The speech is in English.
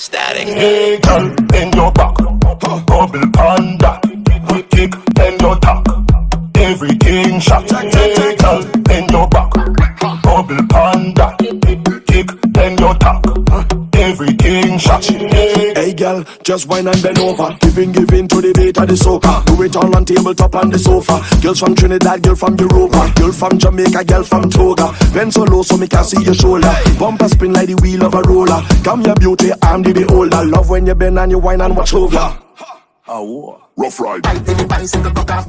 Static. Hey, girl, bend your back. Bubble panda. Kick, bend your tack. Everything shot. Hey, girl, bend your back. Bubble panda. Kick, bend your tack. Hey, girl, just wine and bend over. Giving, giving to the beat of the soca. Do it all on tabletop on the sofa. Girls from Trinidad, girl from Europa. Girl from Jamaica, girl from Toga. Bend so low so me can see your shoulder. Bumper spin like the wheel of a roller. Come your beauty, I'm the beholder. Love when you bend and you wine and watch over. Rough ride. Right